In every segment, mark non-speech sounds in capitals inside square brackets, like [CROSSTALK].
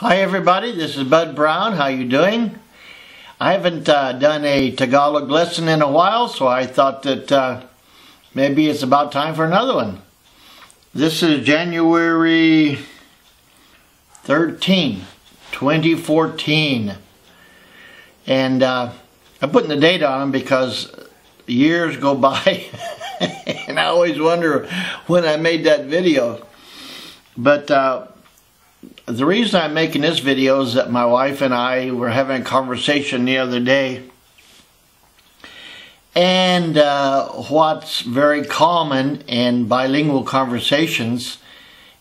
Hi everybody, this is Bud Brown. How you doing? I haven't uh, done a Tagalog lesson in a while, so I thought that uh, maybe it's about time for another one. This is January 13, 2014. And uh, I'm putting the date on them because years go by [LAUGHS] and I always wonder when I made that video. But uh, the reason I'm making this video is that my wife and I were having a conversation the other day. And uh, what's very common in bilingual conversations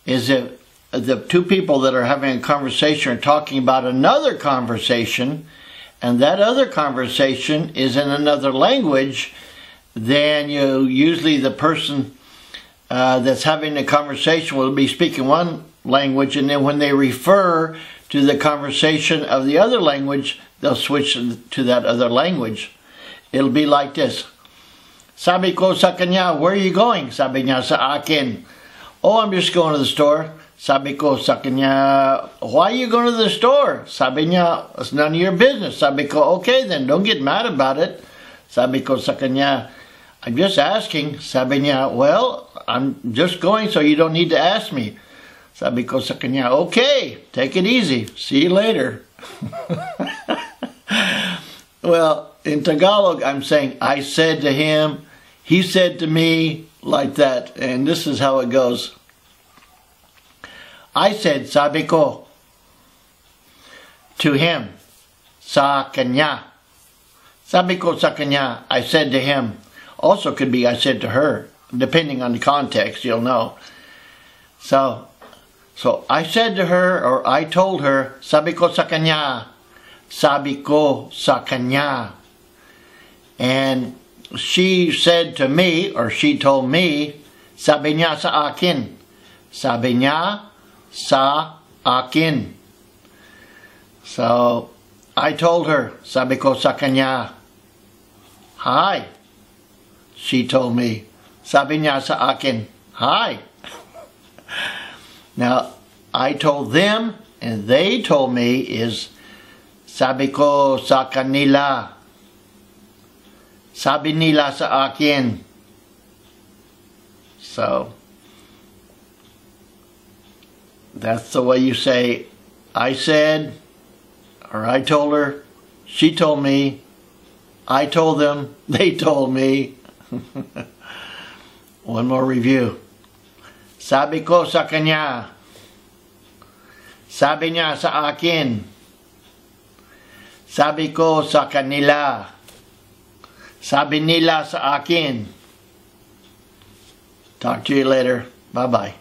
is that the two people that are having a conversation are talking about another conversation, and that other conversation is in another language, then you usually the person uh, that's having the conversation will be speaking one language, and then when they refer to the conversation of the other language, they'll switch to that other language. It'll be like this. Sabi ko sa kanya, where are you going? Sabi niya sa akin. Oh, I'm just going to the store. Sabi ko sa kanya, why are you going to the store? Sabi niya, it's none of your business. Sabi ko, okay then, don't get mad about it. Sabi ko sa kanya, I'm just asking. Sabi niya, well, I'm just going so you don't need to ask me. Sabi ko sa kanya, okay, take it easy. See you later. [LAUGHS] well, in Tagalog, I'm saying, I said to him, he said to me, like that. And this is how it goes. I said, sabi ko, to him, sa kanya. Sabi ko sa kanya, I said to him. Also could be I said to her, depending on the context, you'll know. So, so I said to her, or I told her, sabi ko sa kanya, sabi ko sa kanya. And she said to me, or she told me, sabi niya sa akin. Sabi niya sa akin. So, I told her, sabi ko sa kanya, hi. She told me, sabi niya sa akin, hi. Now, I told them, and they told me is, sabi ko sa kanila, sabi nila sa akin. So, that's the way you say, I said, or I told her, she told me, I told them, [LAUGHS] they told me. [LAUGHS] One more review. Sabi ko sa kanya, sabi niya sa akin, sabi ko sa kanila, sabi nila sa akin. Talk to you later. Bye-bye.